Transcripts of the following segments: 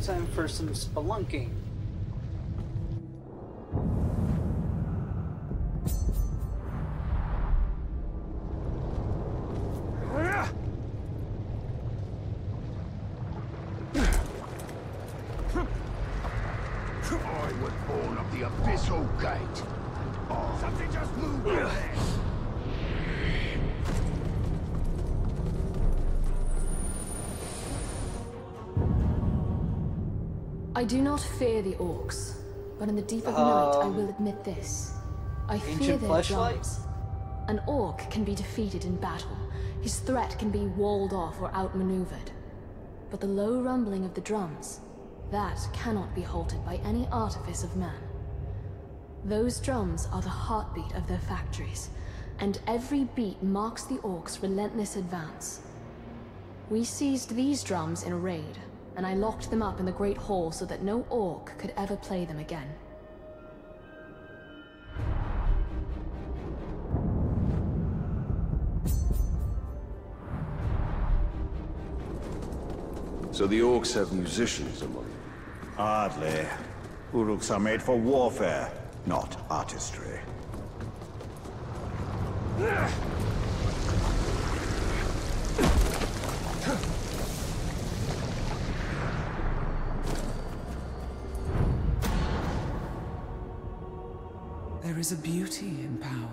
time for some spelunking. I was born of the Abyssal Gate. Oh, something just moved I do not fear the orcs, but in the deep of night I will um, admit this. I fear their fleshlight? drums. An orc can be defeated in battle. His threat can be walled off or outmaneuvered. But the low rumbling of the drums, that cannot be halted by any artifice of man. Those drums are the heartbeat of their factories, and every beat marks the orcs' relentless advance. We seized these drums in a raid, and I locked them up in the Great Hall so that no orc could ever play them again. So the orcs have musicians among them. Hardly. Uruks are made for warfare, not artistry. Is a beauty in power.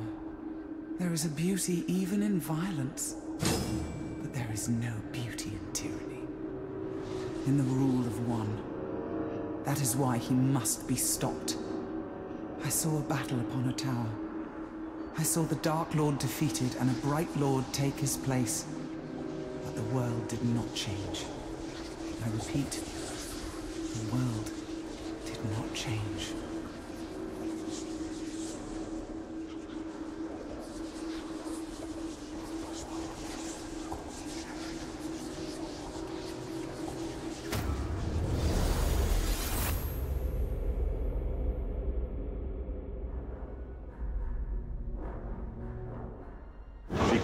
There is a beauty even in violence. But there is no beauty in tyranny. In the rule of one. That is why he must be stopped. I saw a battle upon a tower. I saw the Dark Lord defeated and a Bright Lord take his place. But the world did not change. I repeat, the world did not change.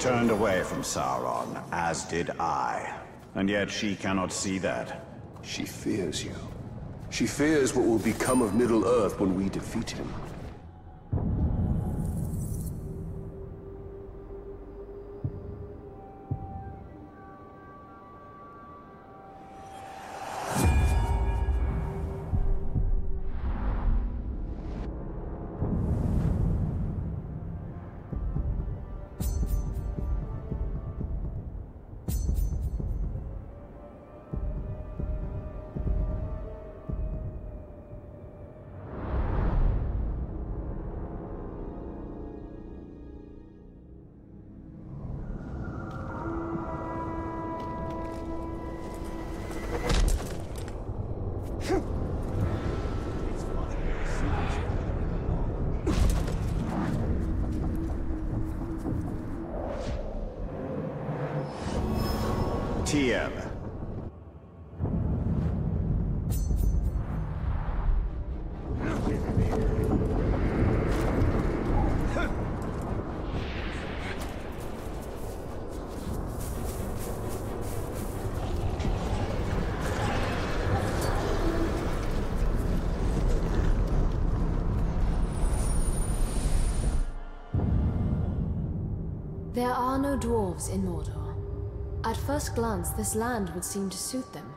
Turned away from Sauron, as did I. And yet she cannot see that. She fears you. She fears what will become of Middle-earth when we defeat him. There are no dwarves in Mordor. At first glance, this land would seem to suit them.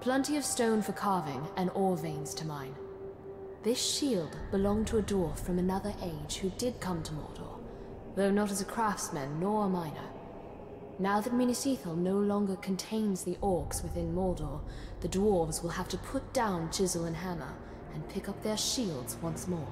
Plenty of stone for carving and ore veins to mine. This shield belonged to a dwarf from another age who did come to Mordor, though not as a craftsman nor a miner. Now that Minas Ithil no longer contains the orcs within Mordor, the dwarves will have to put down chisel and hammer and pick up their shields once more.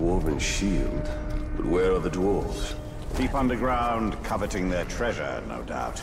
Dwarven shield. But where are the dwarves? Deep underground, coveting their treasure, no doubt.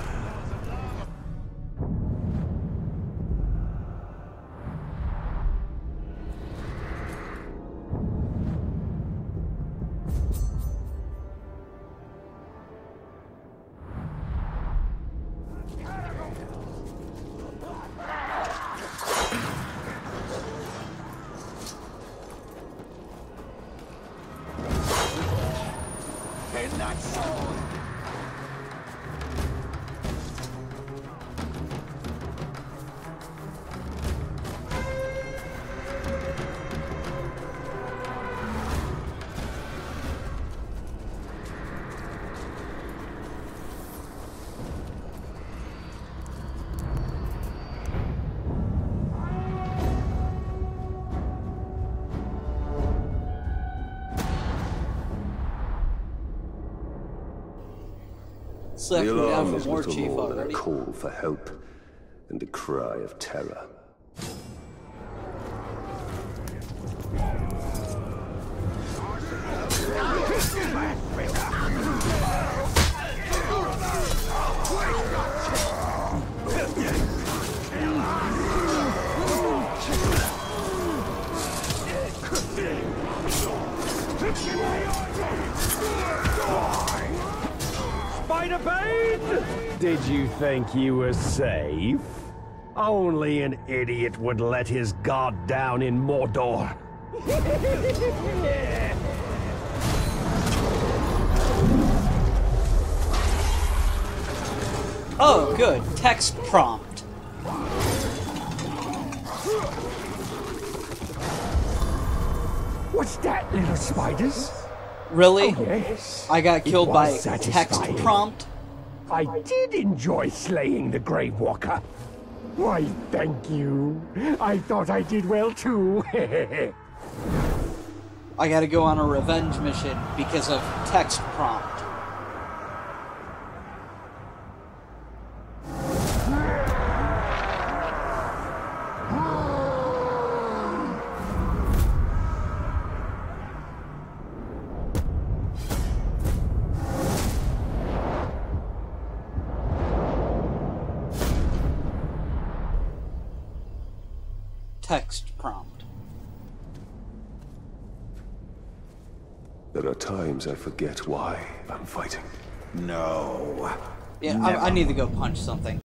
The left down alarm is little chief more than a call for help and a cry of terror. Did you think you were safe? Only an idiot would let his guard down in Mordor. Oh, good. Text prompt. What's that, little spiders? Really? Oh, yes. I got killed was by text prompt. I did enjoy slaying the Grave Walker. Why, thank you. I thought I did well too. I gotta go on a revenge mission because of text prompt. Text prompt. There are times I forget why I'm fighting. No. Yeah, I, I need to go punch something.